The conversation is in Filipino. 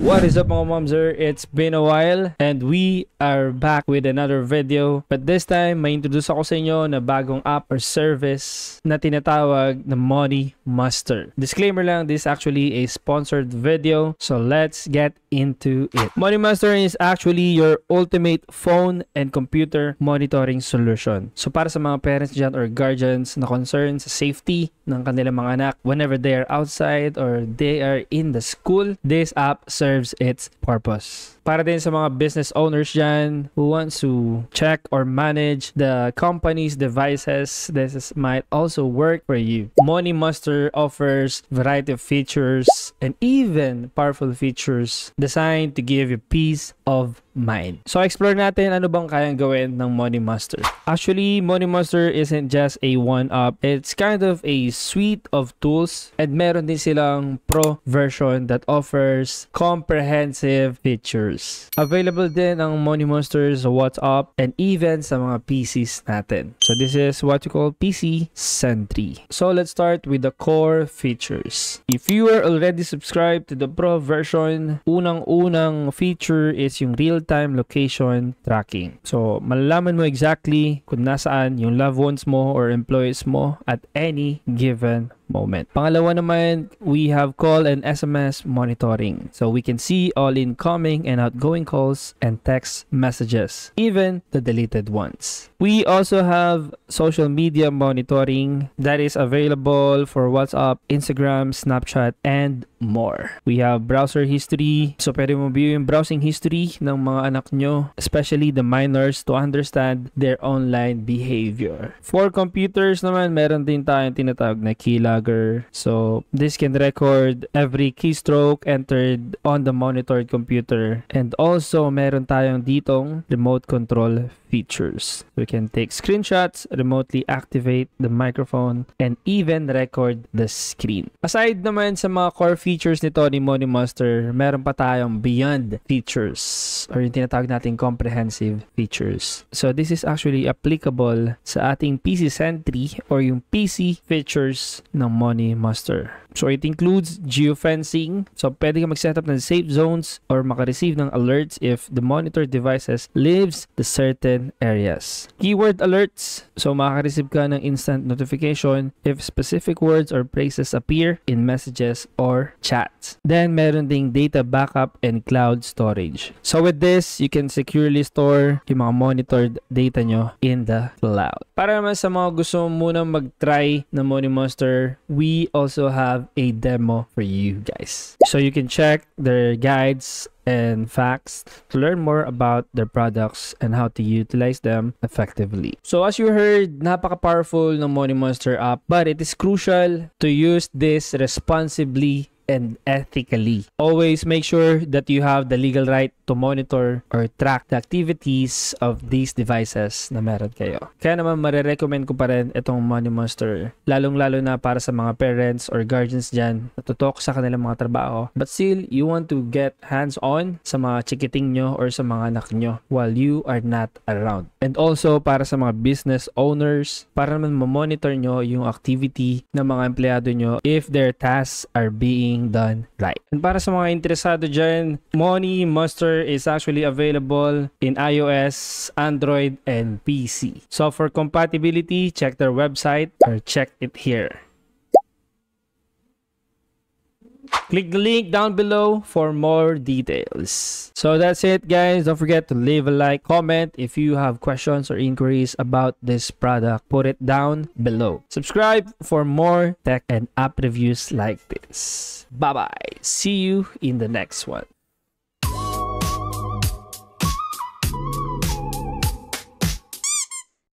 What is up mga momser? It's been a while and we are back with another video. But this time, may introduce ako sa inyo na bagong app or service na tinatawag na Money Master. Disclaimer lang, this is actually a sponsored video. So let's get into it. Money Master is actually your ultimate phone and computer monitoring solution. So para sa mga parents dyan or guardians na concerned sa safety ng kanilang mga anak whenever they are outside or they are in the school, this app serves its purpose. Para din sa mga business owners dyan who wants to check or manage the company's devices, this is, might also work for you. Money Master offers variety of features and even powerful features designed to give you peace of mind. So explore natin ano bang kayang gawin ng Money Master. Actually, Money Master isn't just a one-up. It's kind of a suite of tools and meron din silang pro version that offers comprehensive features. Available din ang Money Monster sa WhatsApp and even sa mga PCs natin. So this is what you call PC Sentry. So let's start with the core features. If you are already subscribed to the Pro version, unang-unang feature is yung real-time location tracking. So malalaman mo exactly kung nasaan yung loved ones mo or employees mo at any given moment. Pangalawa naman, we have call and SMS monitoring. So we can see all incoming and outgoing calls and text messages, even the deleted ones. We also have social media monitoring that is available for WhatsApp, Instagram, Snapchat, and more. We have browser history. So pwede mo view yung browsing history ng mga anak nyo, especially the minors to understand their online behavior. For computers naman, meron din tayong tinatawag na keylogger. So this can record every keystroke entered on the monitored computer. And also, meron tayong ditong remote control features. We can take screenshots, remotely activate the microphone, and even record the screen. Aside naman sa mga core features nito ni Money Master, meron pa tayong beyond features or yung tinatawag nating comprehensive features. So this is actually applicable sa ating PC Sentry or yung PC features ng Money Master. So it includes geofencing. So pwede ka mag-set up ng safe zones or makareceive ng alerts if the monitored devices lives the certain areas. Keyword alerts. So makaka-receive ka ng instant notification if specific words or phrases appear in messages or chats. Then meron ding data backup and cloud storage. So with this, you can securely store yung mga monitored data nyo in the cloud. Para naman sa mga gusto munang mag-try ng Money Monster, we also have a demo for you guys. So you can check their guides and facts to learn more about their products and how to utilize them effectively. So as you heard, napaka-powerful ng Money Monster app, but it is crucial to use this responsibly and ethically. Always make sure that you have the legal right to monitor or track the activities of these devices na meron kayo. Kaya naman marirecommend ko pa rin itong Money Monster. Lalong-lalo na para sa mga parents or guardians dyan na tutok sa kanilang mga trabaho. But still, you want to get hands-on sa mga chikiting nyo or sa mga anak nyo while you are not around. And also, para sa mga business owners, para naman ma-monitor nyo yung activity ng mga empleyado nyo if their tasks are being done right. And para sa mga interesado dyan, Money Monster is actually available in iOS, Android, and PC. So for compatibility, check their website or check it here. Click the link down below for more details. So that's it guys. Don't forget to leave a like, comment if you have questions or inquiries about this product. Put it down below. Subscribe for more tech and app reviews like this. Bye bye. See you in the next one.